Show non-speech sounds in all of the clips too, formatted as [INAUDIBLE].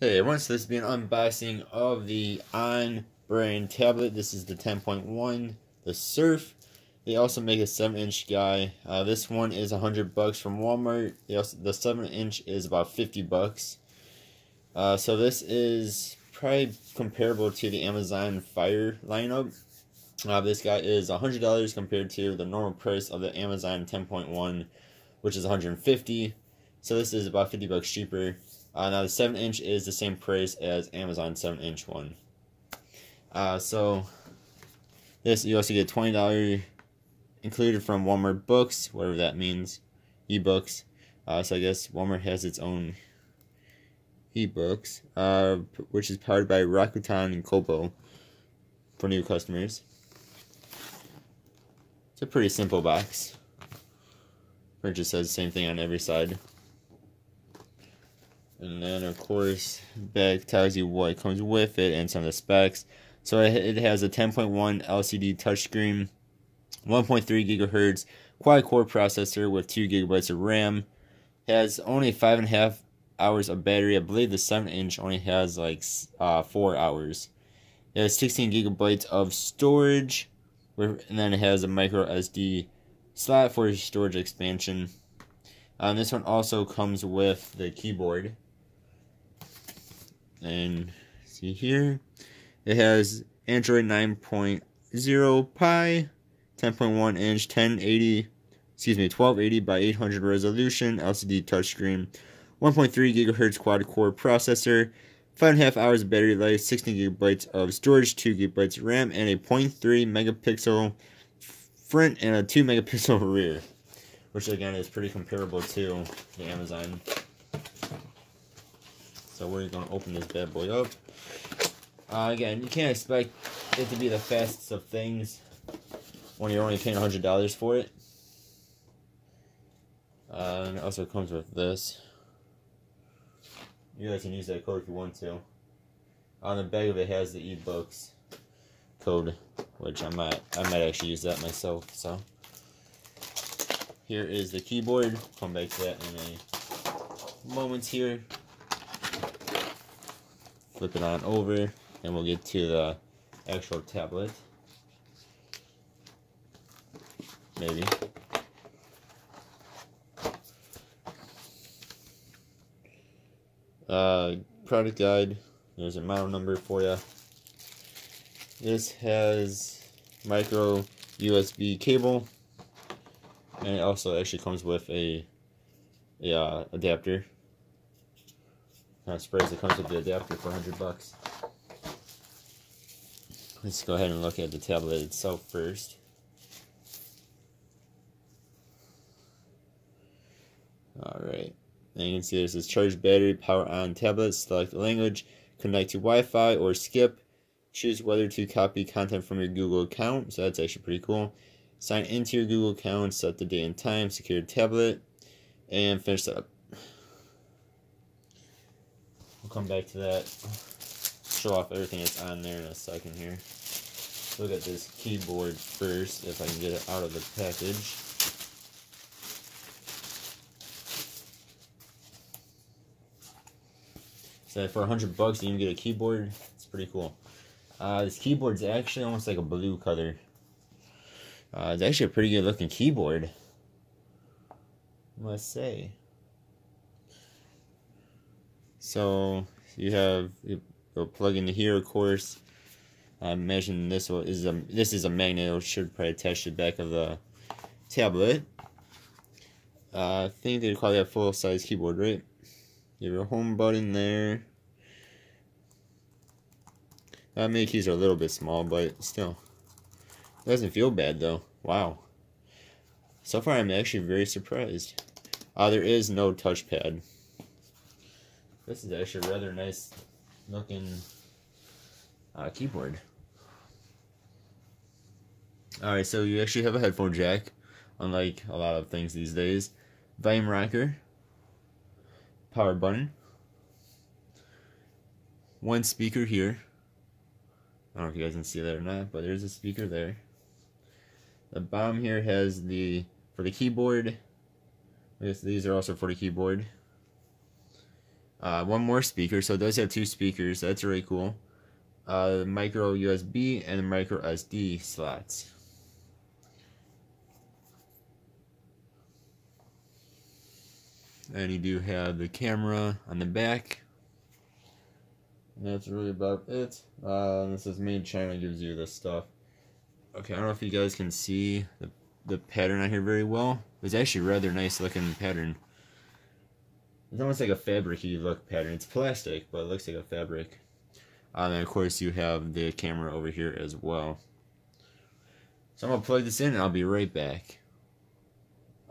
Hey everyone, so this will be an unboxing of the Onn brand tablet. This is the 10.1, the Surf. They also make a 7-inch guy. Uh, this one is 100 bucks from Walmart. Also, the 7-inch is about 50 bucks. Uh, so this is probably comparable to the Amazon Fire lineup. Uh, this guy is $100 compared to the normal price of the Amazon 10.1, which is 150 So this is about 50 bucks cheaper. Uh, now the 7 inch is the same price as Amazon 7 inch one. Uh, so this you also get $20 included from Walmart Books, whatever that means, ebooks. Uh, so I guess Walmart has its own ebooks, uh, which is powered by Rakuten and Kobo for new customers. It's a pretty simple box. It just says the same thing on every side. And then, of course, back tells you what comes with it and some of the specs. So it has a 10.1 LCD touchscreen, 1.3 gigahertz quad core processor with 2 gigabytes of RAM. Has only 5.5 hours of battery. I believe the 7 inch only has like uh, 4 hours. It has 16 gigabytes of storage, and then it has a micro SD slot for storage expansion. Um, this one also comes with the keyboard and see here it has Android 9.0 Pie 10.1 inch 1080 excuse me 1280 by 800 resolution LCD touchscreen 1.3 gigahertz quad core processor 5.5 hours of battery life 16 gigabytes of storage 2 gigabytes RAM and a 0.3 megapixel front and a 2 megapixel [LAUGHS] rear which again is pretty comparable to the Amazon so we're going to open this bad boy up. Uh, again, you can't expect it to be the fastest of things when you're only paying $100 for it. Uh, and it also comes with this. You guys can use that code if you want to. On the back of it has the ebooks code, which I might I might actually use that myself. So here is the keyboard. Come back to that in a moment here flip it on over and we'll get to the actual tablet. Maybe. Uh, product guide. There's a model number for you this has micro USB cable and it also actually comes with a, uh, adapter of sprays that comes with the adapter for 100 bucks. Let's go ahead and look at the tablet itself first. Alright, and you can see this is charged battery, power on tablet, select language, connect to Wi-Fi or skip, choose whether to copy content from your Google account, so that's actually pretty cool. Sign into your Google account, set the date and time, secure tablet, and finish up. We'll come back to that. Show off everything that's on there in a second here. Look at this keyboard first, if I can get it out of the package. So for 100 bucks, you can get a keyboard. It's pretty cool. Uh, this keyboard's actually almost like a blue color. Uh, it's actually a pretty good looking keyboard. Must say. So you have you plug into here, of course. I imagine this is a this is a magnet. It should probably attach to the back of the tablet. Uh, I think they call that full size keyboard, right? You have your home button there. Uh, many keys are a little bit small, but still. It doesn't feel bad though. Wow. So far, I'm actually very surprised. Uh, there is no touchpad. This is actually a rather nice looking uh, keyboard. Alright, so you actually have a headphone jack, unlike a lot of things these days. Volume rocker, power button, one speaker here. I don't know if you guys can see that or not, but there's a speaker there. The bottom here has the, for the keyboard, these are also for the keyboard. Uh, one more speaker, so it does have two speakers. That's really cool. Uh, micro USB and micro SD slots. And you do have the camera on the back. And that's really about it. Uh, this is main channel gives you this stuff. Okay, I don't know if you guys can see the, the pattern on here very well. It's actually rather nice looking pattern. It's almost like a fabric-y look pattern. It's plastic, but it looks like a fabric. Uh, and of course you have the camera over here as well. So I'm going to plug this in and I'll be right back.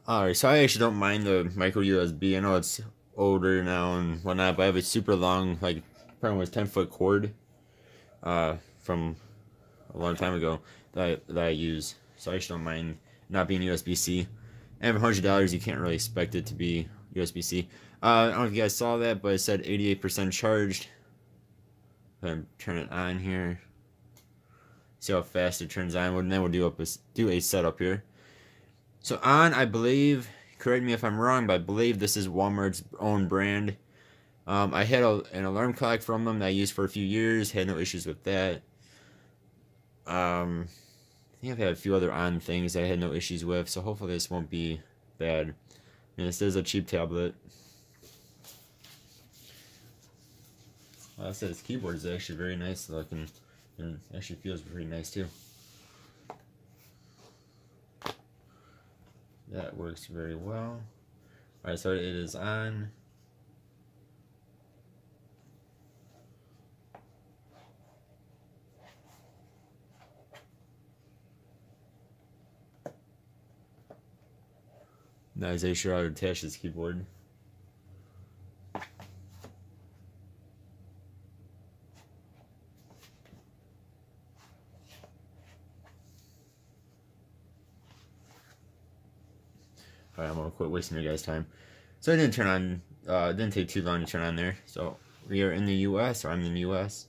Alright, so I actually don't mind the micro USB. I know it's older now and whatnot, but I have a super long, like, probably was 10 foot cord uh, from a long time ago that I, that I use. So I actually don't mind not being USB-C. And for $100, you can't really expect it to be USB-C. Uh, I don't know if you guys saw that, but it said 88% charged. I'm turn it on here. See how fast it turns on. And then we'll do up a, do a setup here. So onn, I believe, correct me if I'm wrong, but I believe this is Walmart's own brand. Um, I had a, an alarm clock from them that I used for a few years. Had no issues with that. Um, I think I've had a few other onn things I had no issues with, so hopefully this won't be bad. And this is a cheap tablet. Like I said, this keyboard is actually very nice looking, and actually feels pretty nice too. That works very well. Alright, so it is on. Now is sure how to attach this keyboard. Alright, I'm gonna quit wasting your guys' time. So I didn't turn on, uh, didn't take too long to turn on there. So we are in the US, or I'm in the US.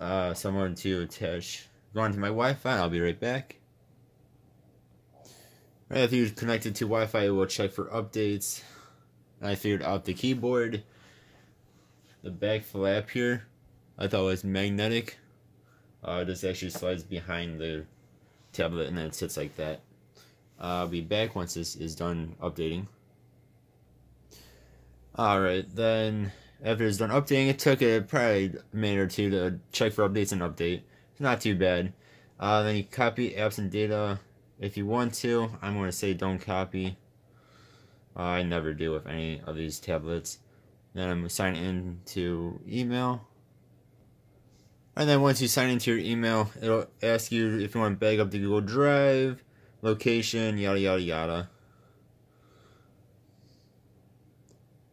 Uh, so going to attach, go on to my Wi-Fi, I'll be right back. Right, if you're connected to Wi-Fi, it will check for updates. I figured out the keyboard. The back flap here, I thought was magnetic. Uh, this actually slides behind the tablet and then it sits like that. I'll be back once this is done updating. Alright, then after it's done updating, it took a probably a minute or two to check for updates and update. It's not too bad. Uh, then you copy apps and data if you want to. I'm going to say don't copy. Uh, I never do with any of these tablets. Then I'm sign in to email. And then once you sign into your email, it'll ask you if you want to back up to Google Drive location, yada yada yada.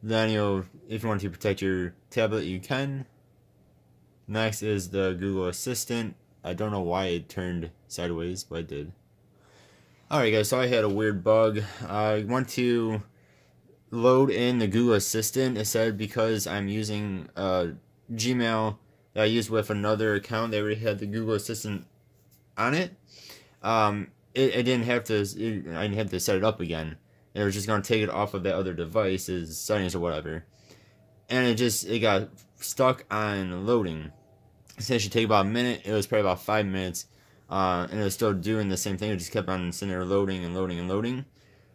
Then you'll, if you want to protect your tablet, you can. Next is the Google Assistant. I don't know why it turned sideways, but it did. Alright guys, so I had a weird bug. I want to load in the Google Assistant. It said because I'm using uh, Gmail that I used with another account, they already had the Google Assistant on it. Um, it, didn't have to. It, I didn't have to set it up again. It was just gonna take it off of that other device's settings or whatever, and it just it got stuck on loading. It said it should take about a minute. It was probably about five minutes, uh, and it was still doing the same thing. It just kept on sitting there loading and loading and loading.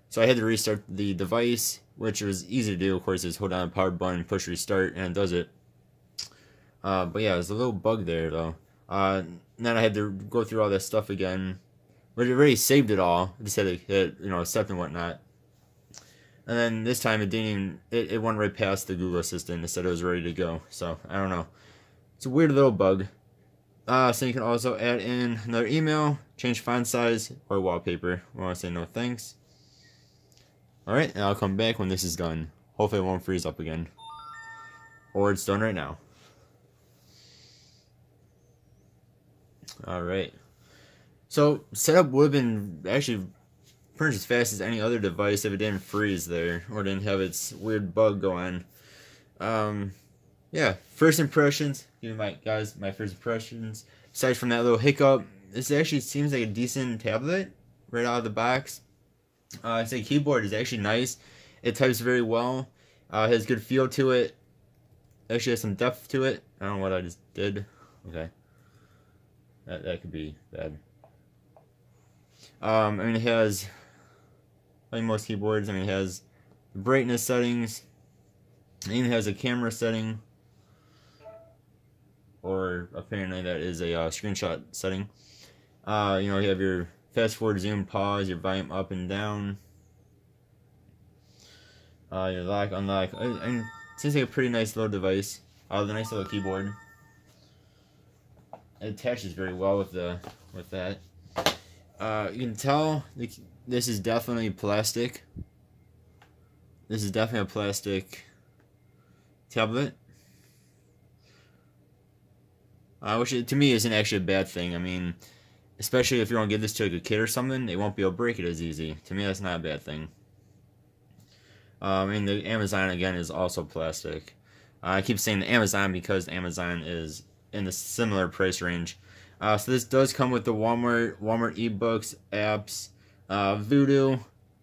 So I had to restart the device, which was easy to do. Of course, is hold down the power button, push restart, and it does it. Uh, but yeah, it was a little bug there though. Uh, then I had to go through all this stuff again but it already saved it all. It said hit, you know, accept and whatnot. And then this time it didn't even, it, it went right past the Google Assistant. It said it was ready to go. So, I don't know. It's a weird little bug. Uh, so you can also add in another email, change font size, or wallpaper. I want to say no thanks. Alright, and I'll come back when this is done. Hopefully it won't freeze up again. Or it's done right now. Alright. So setup would have been actually pretty as fast as any other device if it didn't freeze there or didn't have its weird bug going. Um, yeah, first impressions. Give me my guys my first impressions. Aside from that little hiccup, this actually seems like a decent tablet right out of the box. Uh, I'd say keyboard is actually nice. It types very well. Uh, has good feel to it. actually has some depth to it. I don't know what I just did. Okay. That, that could be bad. Um, I mean, it has, like most keyboards, I mean, it has brightness settings. It even has a camera setting. Or apparently that is a uh, screenshot setting. Uh, you know, you have your fast forward, zoom, pause, your volume up and down. Uh, your lock, unlock. And it seems like a pretty nice little device. Uh, the nice little keyboard. It attaches very well with the with that. Uh, you can tell this is definitely plastic. This is definitely a plastic tablet. Uh, which to me isn't actually a bad thing. I mean, especially if you want to give this to like a kid or something, they won't be able to break it as easy. To me, that's not a bad thing. Uh, I mean, the Amazon again is also plastic. Uh, I keep saying the Amazon because Amazon is in a similar price range. Uh, so this does come with the Walmart Walmart ebooks apps, uh, Vudu.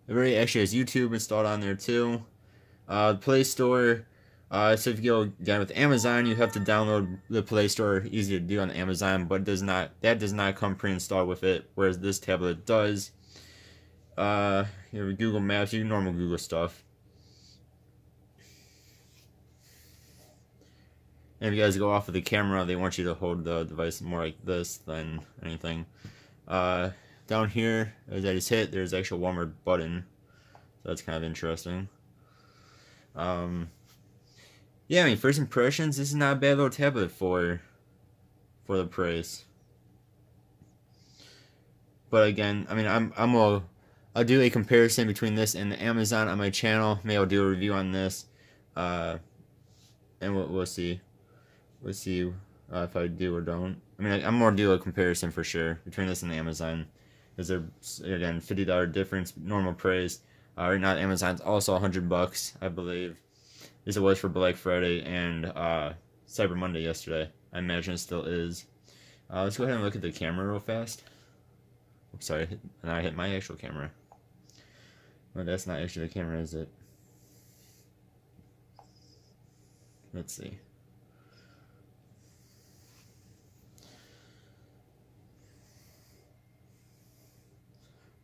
It already actually has YouTube installed on there too. Uh, Play Store. Uh, so if you go again with Amazon, you have to download the Play Store. Easy to do on Amazon, but does not that does not come pre-installed with it. Whereas this tablet does. Uh, your Google Maps, your normal Google stuff. If you guys go off of the camera, they want you to hold the device more like this than anything. Uh, down here, as I just hit, there's actual Walmart button. So that's kind of interesting. Um, yeah, I mean, first impressions, this is not a bad little tablet for, for the price. But again, I mean, I'm, I'm a, I'll do a comparison between this and the Amazon on my channel. Maybe I'll do a review on this. Uh, and we'll, we'll see. Let's see uh, if I do or don't. I mean, I, am more do a comparison for sure between this and Amazon. Is there again fifty dollar difference normal price? Uh, right now, Amazon's also hundred bucks, I believe. This it was for Black Friday and uh, Cyber Monday yesterday. I imagine it still is. Uh, let's go ahead and look at the camera real fast. Oops, sorry, and I hit my actual camera. Well, that's not actually the camera, is it? Let's see.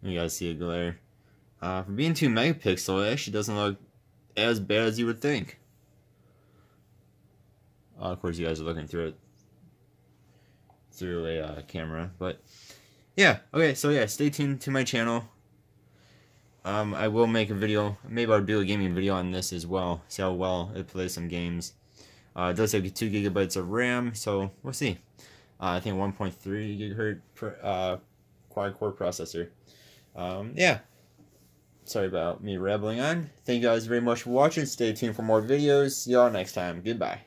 You guys see a glare. Uh, for being 2 megapixel, it actually doesn't look as bad as you would think. Uh, of course, you guys are looking through it through a uh, camera, but yeah. Okay, so yeah, stay tuned to my channel. Um, I will make a video. Maybe I'll do a gaming video on this as well. See how well it plays some games. Uh, it does have two gigabytes of RAM, so we'll see. Uh, I think 1.3 gigahertz uh, quad core processor um, yeah. Sorry about me rambling on. Thank you guys very much for watching. Stay tuned for more videos. See y'all next time. Goodbye.